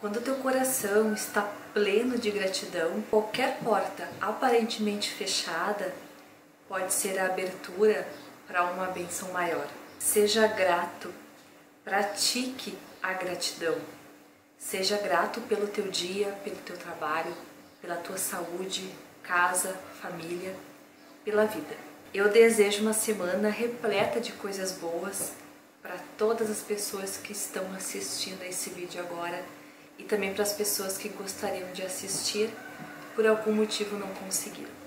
Quando teu coração está pleno de gratidão, qualquer porta aparentemente fechada pode ser a abertura para uma benção maior. Seja grato, pratique a gratidão. Seja grato pelo teu dia, pelo teu trabalho, pela tua saúde, casa, família, pela vida. Eu desejo uma semana repleta de coisas boas para todas as pessoas que estão assistindo a esse vídeo agora e também para as pessoas que gostariam de assistir por algum motivo não conseguiram.